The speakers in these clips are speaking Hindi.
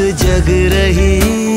जग रही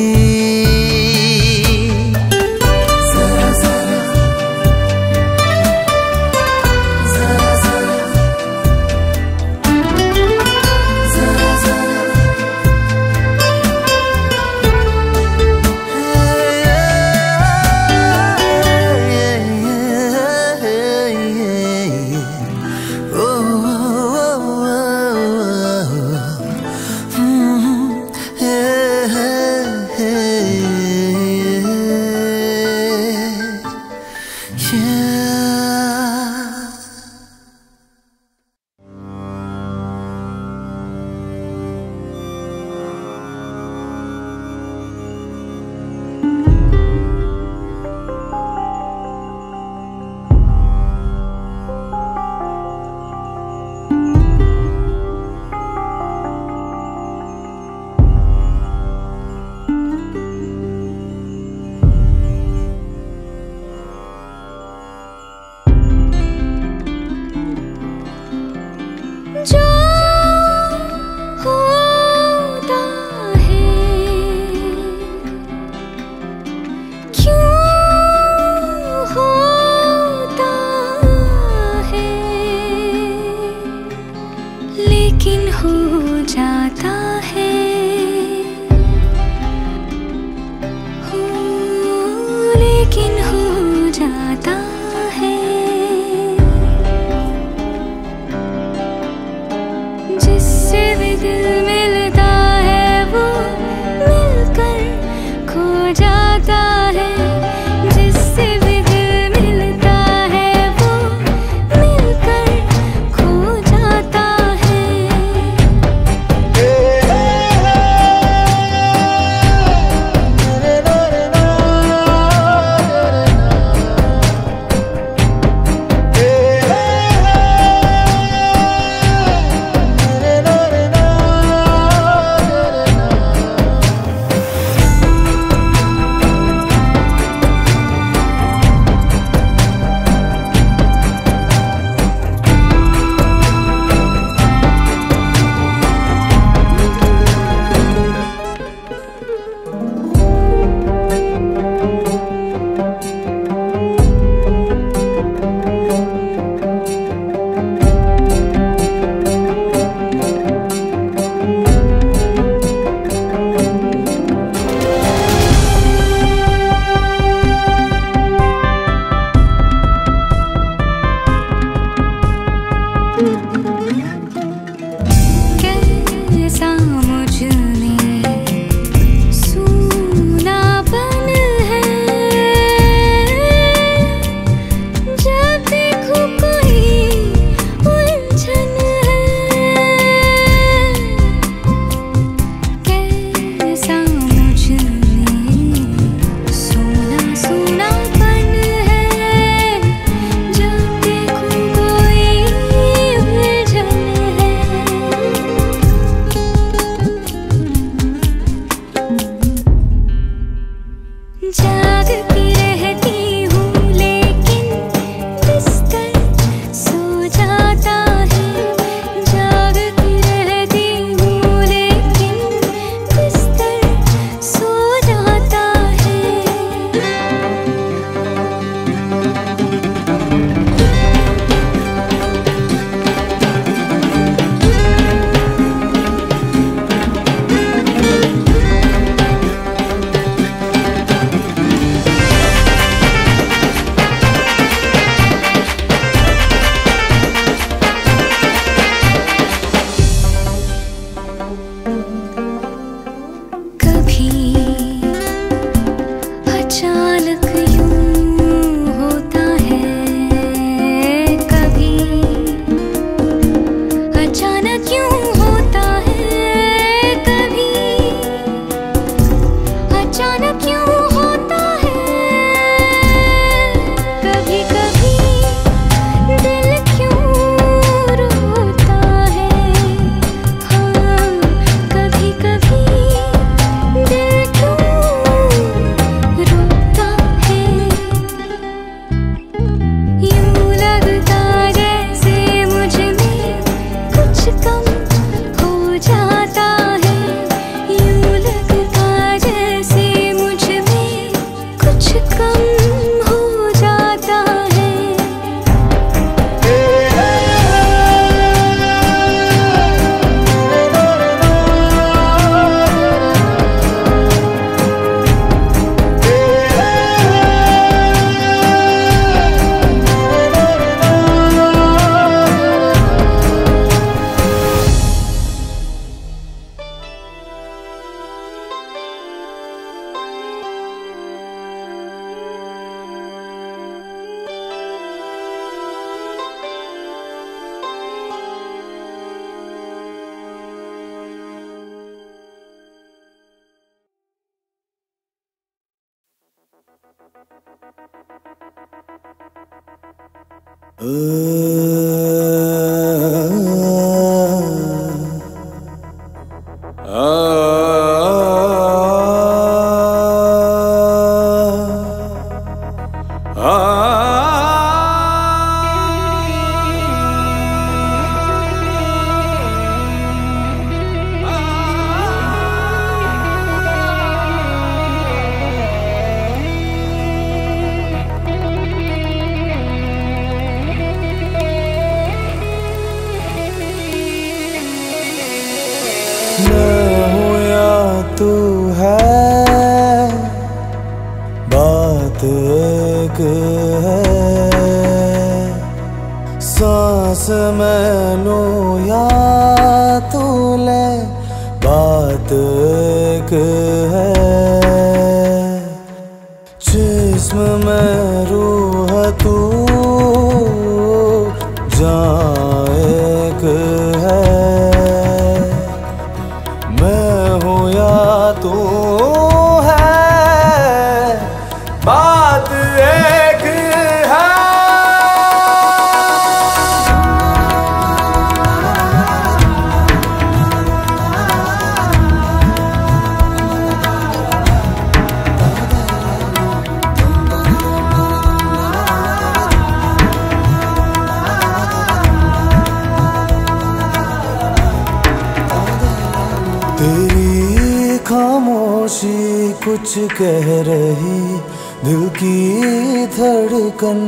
कुछ कह रही, दिल की धड़कन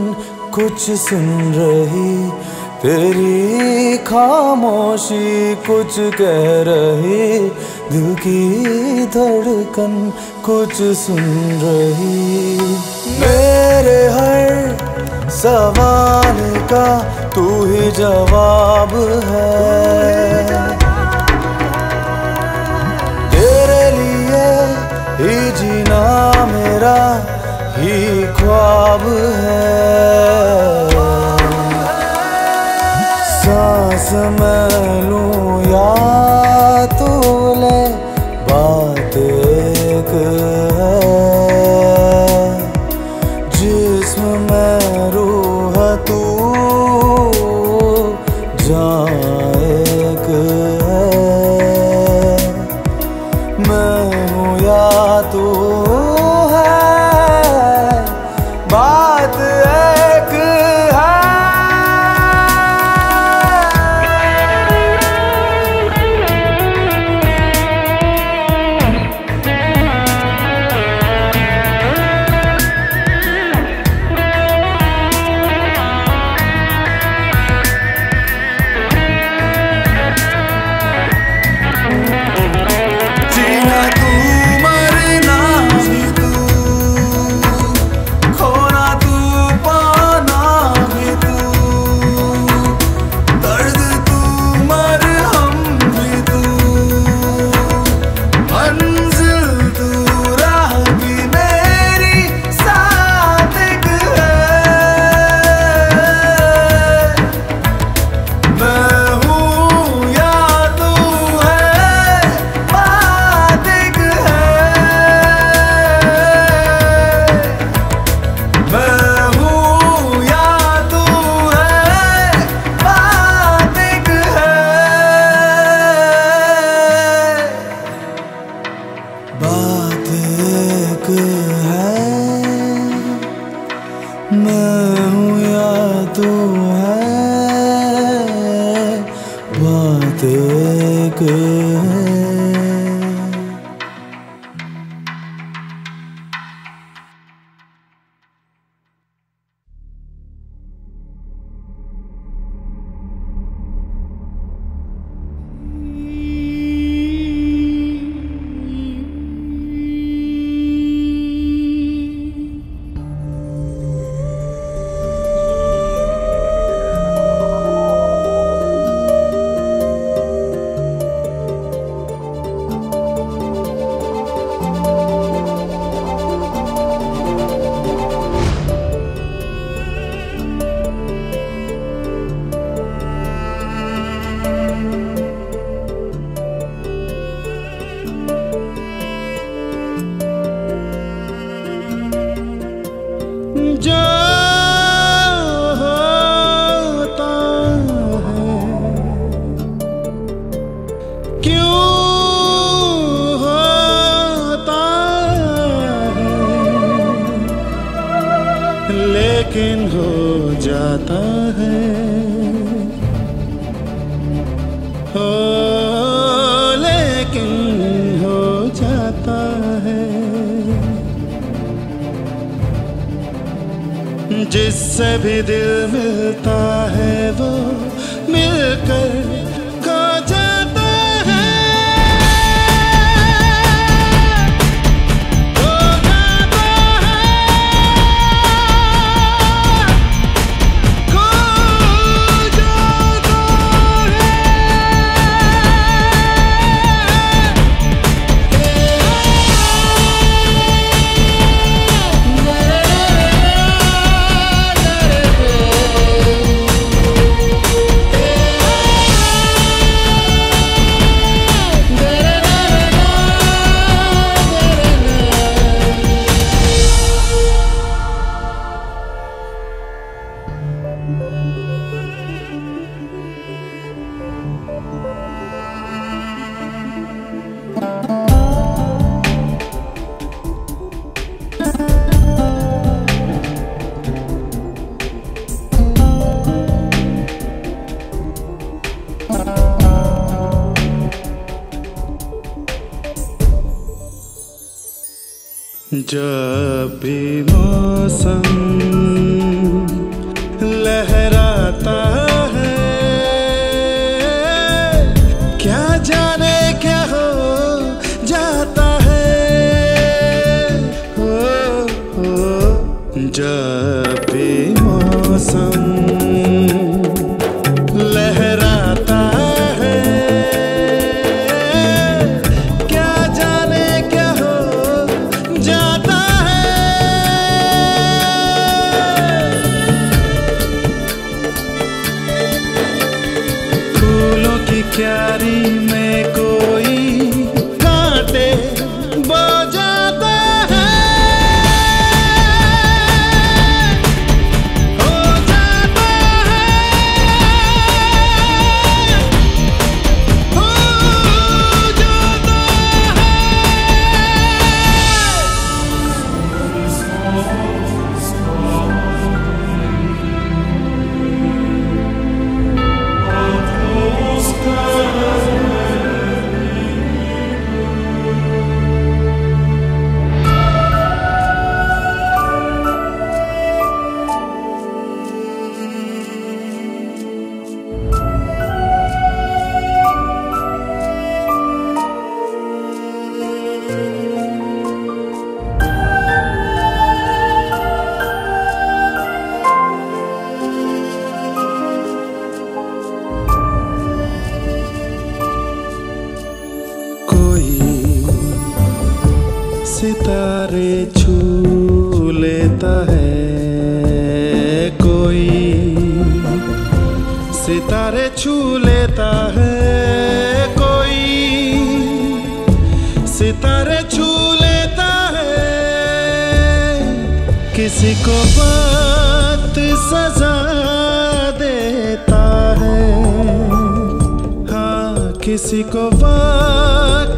कुछ सुन रही, तेरी खामोशी कुछ कह रही, दिल की धड़कन कुछ सुन रही। मेरे हर सवाल का तू ही जवाब है। तेरे लिए ही मेरा ही ख्वाब है। सांस मैं लूँ या जिससे भी दिल मिलता है वो मिलकर च मासम् सितारे छू लेता है कोई। सितारे छू लेता है किसी को बात सजा देता है। हाँ किसी को बात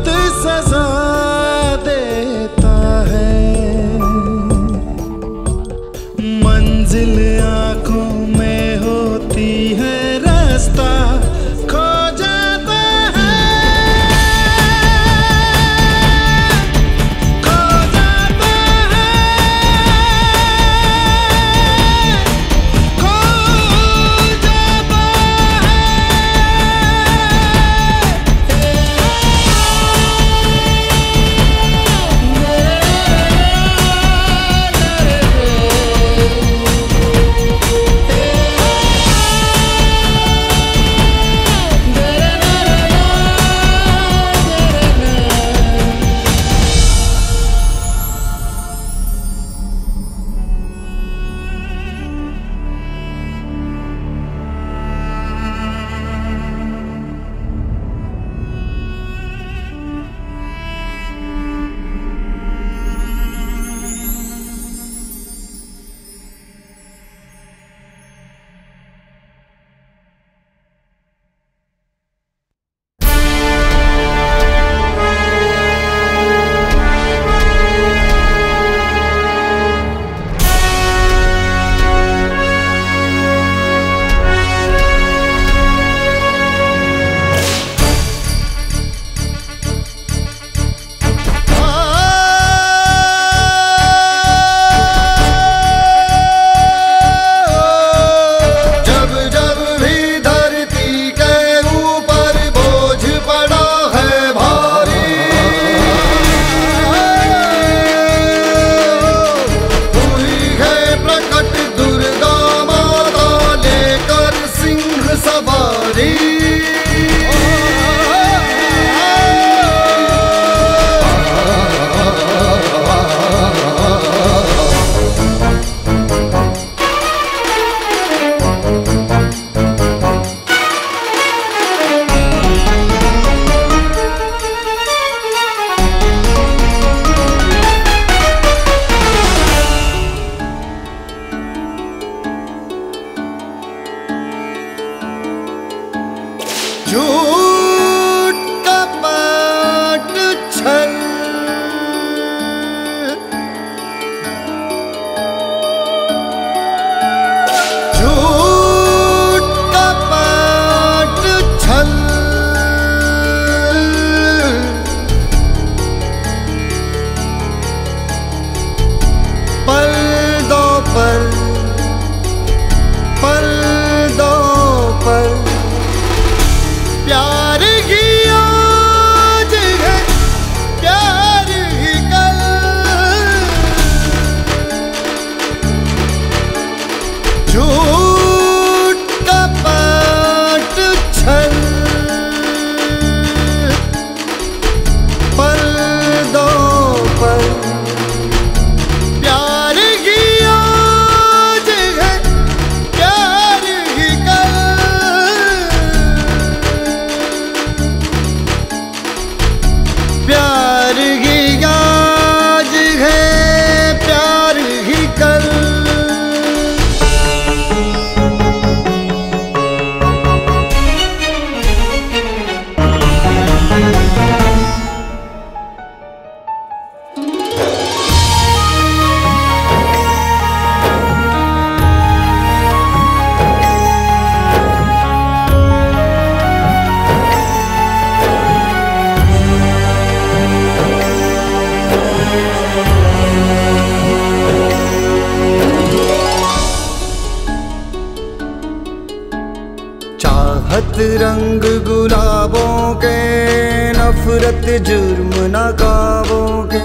गलत जुर्म ना गावोगे।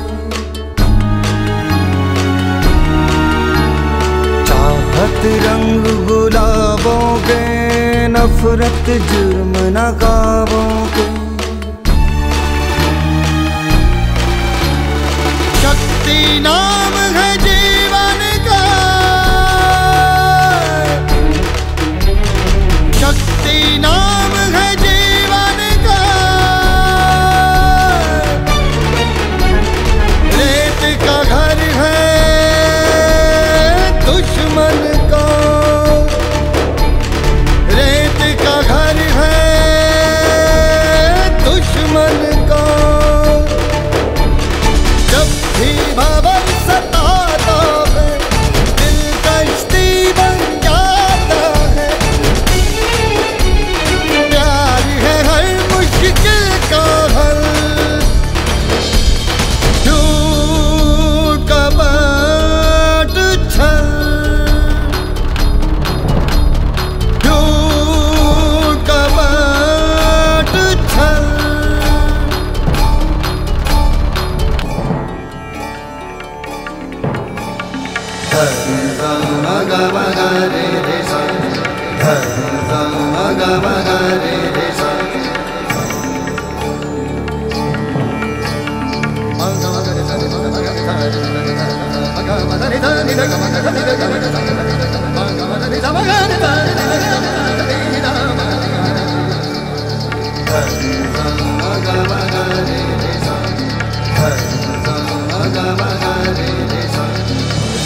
चाहत रंग गुलाबों के नफरत जुर्म ना गावोगे। दुश्मन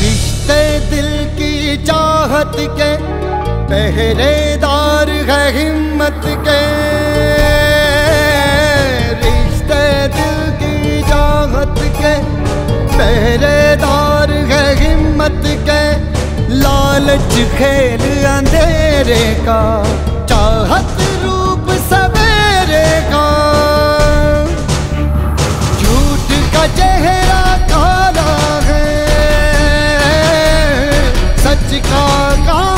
रिश्ते दिल की चाहत के, पहरेदार है हिम्मत के। रिश्ते दिल की चाहत के, पहरेदार लालच खेल अंधेरे का, चाहत रूप सवेरे का। झूठ का चेहरा काला है, सच का काला